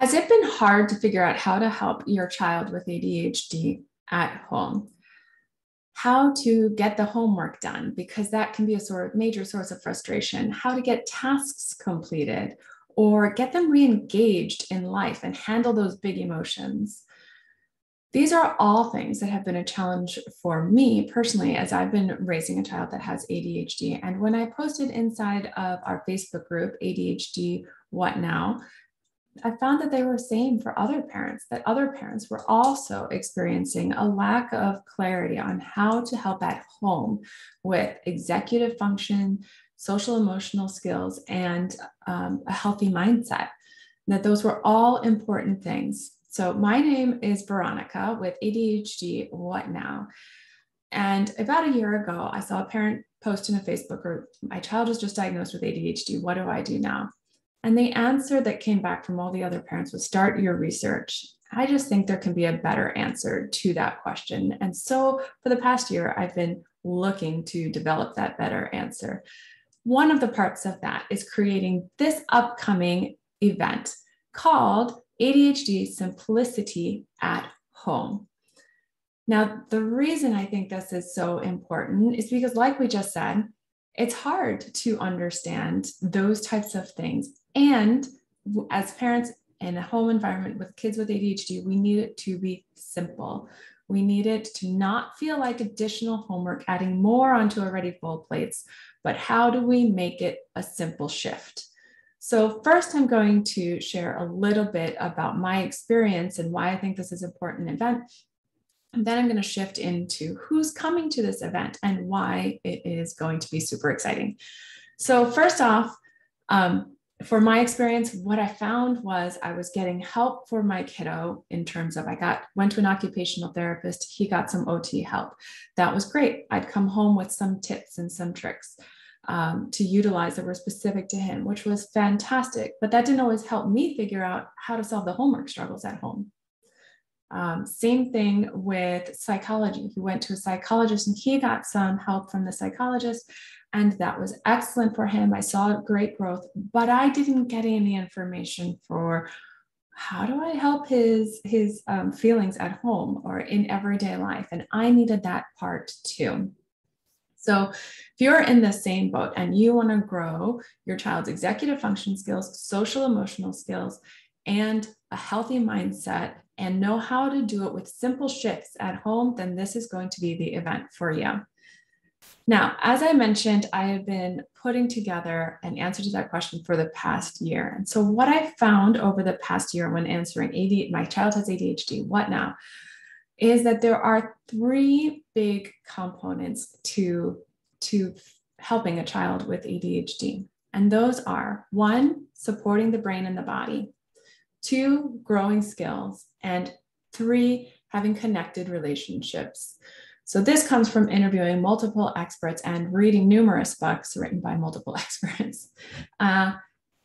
Has it been hard to figure out how to help your child with ADHD at home? How to get the homework done, because that can be a sort of major source of frustration. How to get tasks completed or get them re engaged in life and handle those big emotions. These are all things that have been a challenge for me personally as I've been raising a child that has ADHD. And when I posted inside of our Facebook group, ADHD What Now, I found that they were same for other parents, that other parents were also experiencing a lack of clarity on how to help at home with executive function, social emotional skills, and um, a healthy mindset. That those were all important things. So, my name is Veronica with ADHD What Now? And about a year ago, I saw a parent post in a Facebook group My child was just diagnosed with ADHD. What do I do now? And the answer that came back from all the other parents was start your research. I just think there can be a better answer to that question. And so for the past year, I've been looking to develop that better answer. One of the parts of that is creating this upcoming event called ADHD Simplicity at Home. Now, the reason I think this is so important is because, like we just said, it's hard to understand those types of things and as parents in a home environment with kids with ADHD, we need it to be simple. We need it to not feel like additional homework, adding more onto already full plates, but how do we make it a simple shift? So, first, I'm going to share a little bit about my experience and why I think this is an important event. And then I'm going to shift into who's coming to this event and why it is going to be super exciting. So, first off, um, for my experience, what I found was I was getting help for my kiddo in terms of I got went to an occupational therapist, he got some OT help. That was great. I'd come home with some tips and some tricks um, to utilize that were specific to him, which was fantastic. But that didn't always help me figure out how to solve the homework struggles at home. Um, same thing with psychology. He went to a psychologist and he got some help from the psychologist and that was excellent for him. I saw great growth, but I didn't get any information for how do I help his his um, feelings at home or in everyday life, and I needed that part too. So, if you're in the same boat and you want to grow your child's executive function skills, social emotional skills, and a healthy mindset, and know how to do it with simple shifts at home, then this is going to be the event for you. Now, as I mentioned, I have been putting together an answer to that question for the past year. And so, what I found over the past year when answering AD, my child has ADHD, what now, is that there are three big components to, to helping a child with ADHD. And those are one, supporting the brain and the body, two, growing skills, and three, having connected relationships. So this comes from interviewing multiple experts and reading numerous books written by multiple experts. Uh,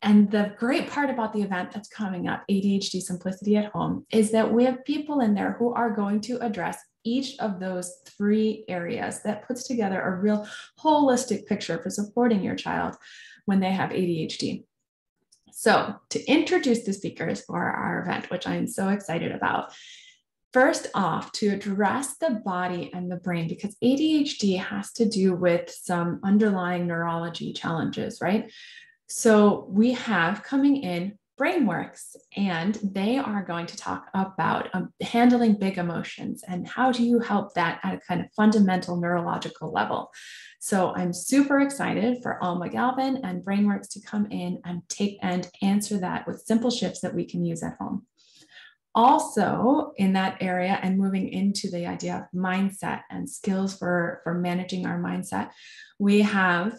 and the great part about the event that's coming up, ADHD Simplicity at Home, is that we have people in there who are going to address each of those three areas that puts together a real holistic picture for supporting your child when they have ADHD. So, to introduce the speakers for our event, which I'm so excited about, First off, to address the body and the brain, because ADHD has to do with some underlying neurology challenges, right? So we have coming in Brainworx, and they are going to talk about um, handling big emotions and how do you help that at a kind of fundamental neurological level. So I'm super excited for Alma Galvin and Brainworx to come in and take and answer that with simple shifts that we can use at home also in that area and moving into the idea of mindset and skills for, for managing our mindset, we have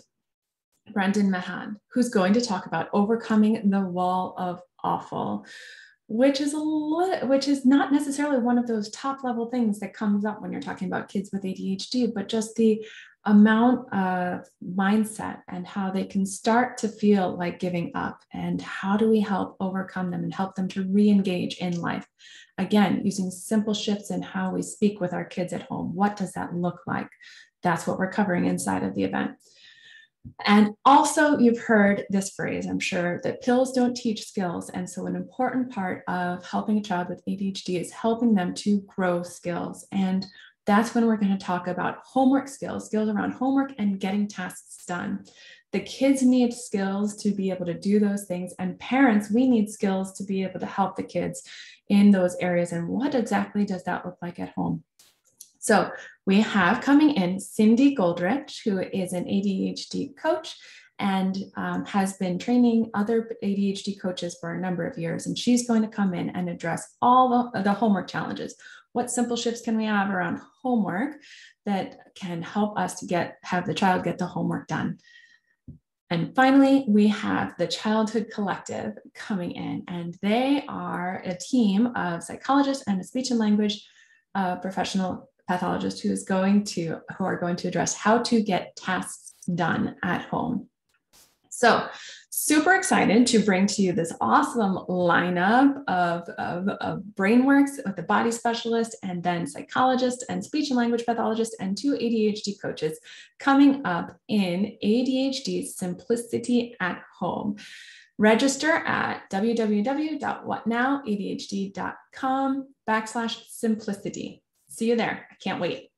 Brendan Mahan, who's going to talk about overcoming the wall of awful, which is a li- which is not necessarily one of those top level things that comes up when you're talking about kids with ADHD, but just the amount of mindset and how they can start to feel like giving up and how do we help overcome them and help them to re-engage in life. Again using simple shifts in how we speak with our kids at home. What does that look like? That's what we're covering inside of the event And also, you've heard this phrase, I'm sure, that pills don't teach skills. And so, an important part of helping a child with ADHD is helping them to grow skills. And that's when we're going to talk about homework skills, skills around homework and getting tasks done. The kids need skills to be able to do those things. And parents, we need skills to be able to help the kids in those areas. And what exactly does that look like at home? So we have coming in Cindy Goldrich, who is an ADHD coach and um, has been training other ADHD coaches for a number of years. And she's going to come in and address all the, the homework challenges. What simple shifts can we have around homework that can help us to get have the child get the homework done? And finally, we have the Childhood Collective coming in, and they are a team of psychologists and a speech and language uh, professional pathologist who is going to who are going to address how to get tasks done at home. So super excited to bring to you this awesome lineup of, of, of Brainworx with the body specialist and then psychologist and speech and language pathologist and two ADHD coaches coming up in ADHD Simplicity at Home. Register at www.whatnowadhd.com backslash simplicity. See you there. I can't wait.